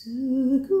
Sugoloru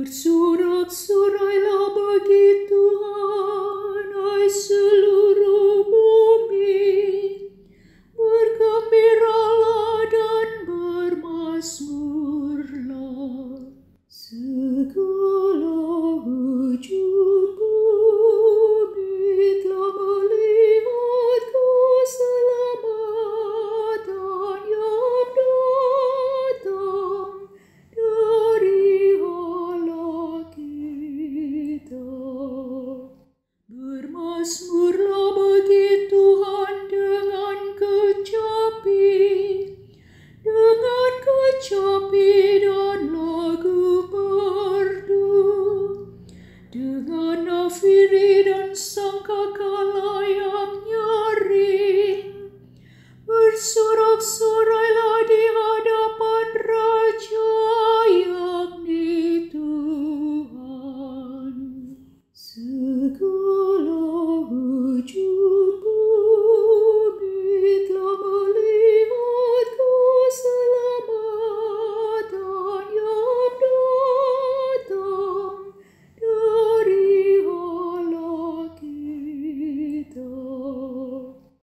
Ursuro Masmurlah bagi Tuhan dengan kecapi, dengan kecapi